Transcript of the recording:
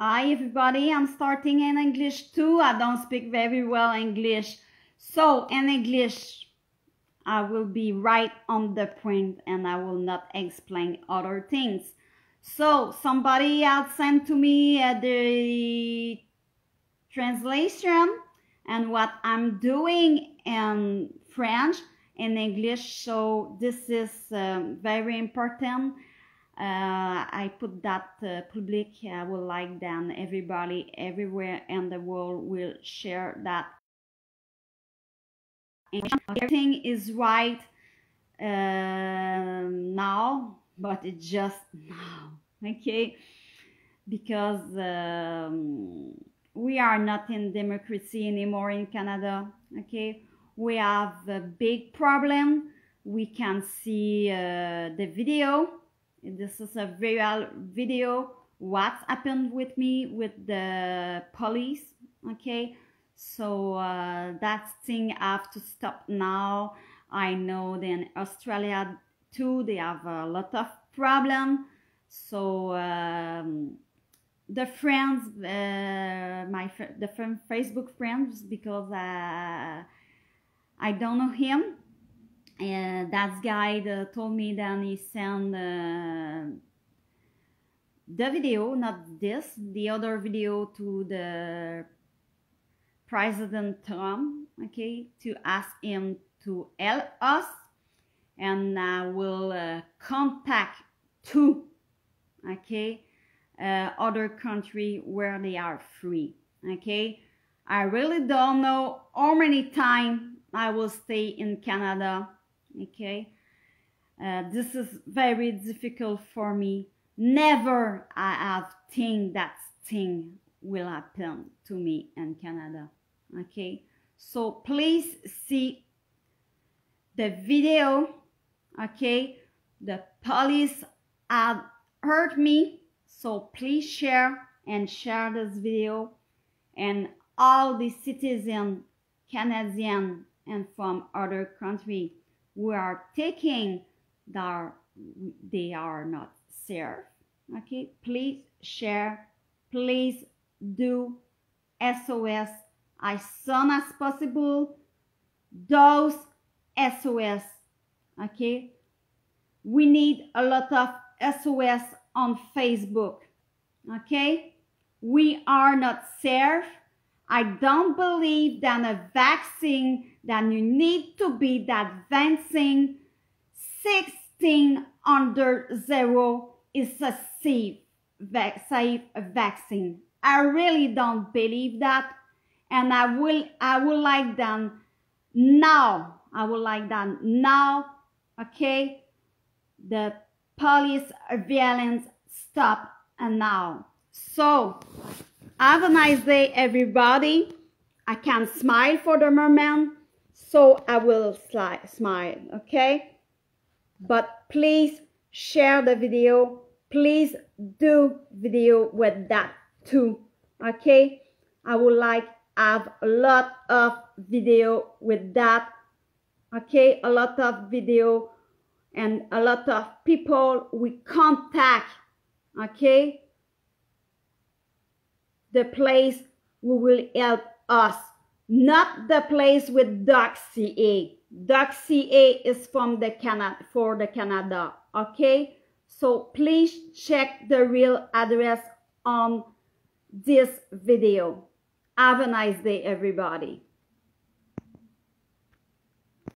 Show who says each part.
Speaker 1: Hi everybody, I'm starting in English too. I don't speak very well English. So in English, I will be right on the print and I will not explain other things. So somebody had sent to me uh, the translation and what I'm doing in French in English. So this is um, very important I put that uh, public. I would like then everybody everywhere in the world will share that. Everything is right uh, now, but it's just now, okay? Because um, we are not in democracy anymore in Canada, okay? We have a big problem. We can see uh, the video this is a real video. What's happened with me with the police okay? So uh, that thing I have to stop now. I know that in Australia too they have a lot of problem. So um, the friends uh, my the friend, Facebook friends because uh, I don't know him and that guy told me that he sent uh, the video, not this, the other video to the President Trump, okay, to ask him to help us, and I will uh, contact two, okay, uh, other country where they are free, okay. I really don't know how many time I will stay in Canada okay? Uh, this is very difficult for me. Never i have think that thing will happen to me in canada okay? So please see the video okay? The police have hurt me so please share and share this video. And all the citizen canadian and from other country we are taking that they are not safe. Okay, please share, please do SOS as soon as possible. Those SOS, okay? We need a lot of SOS on Facebook, okay? We are not safe I don't believe that a vaccine that you need to be that vaccine 16 under zero is a safe, safe vaccine. I really don't believe that. And I will, I would like them now. I would like them now. Okay. The police violence stop and now. So have a nice day, everybody. I can't smile for the merman, so I will smile, okay? But please share the video. Please do video with that too, okay? I would like have a lot of video with that, okay? A lot of video and a lot of people we contact, okay? The place who will help us, not the place with dot CA. DocCA is from the Canada for the Canada, okay? So please check the real address on this video. Have a nice day, everybody.